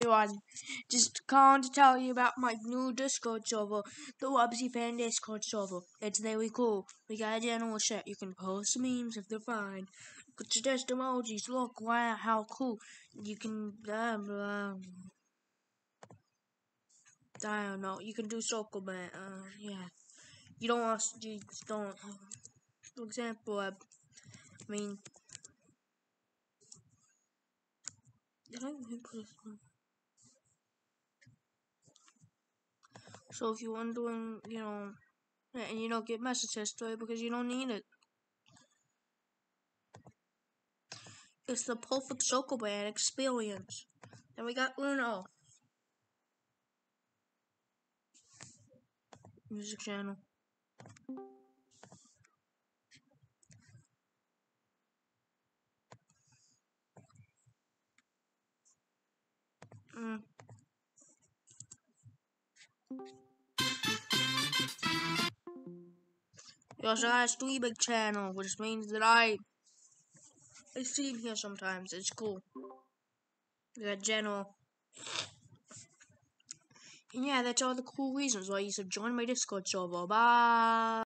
everyone. Just to tell you about my new Discord server, the Wubbzy Fan Discord server. It's very cool. We got a general set. You can post memes if they're fine. Put your test emojis. Look, wow, how cool. You can, uh, uh, I don't know. You can do circle man. Uh, yeah. You don't want to, you don't. For example, I, I mean, did I put this one? So if you're wondering, you know, and you don't get message history because you don't need it. It's the perfect circle band experience. Then we got Uno. Music channel. We also got a streaming channel, which means that I I stream here sometimes. It's cool. Got general. And yeah, that's all the cool reasons why you should join my Discord server. Bye.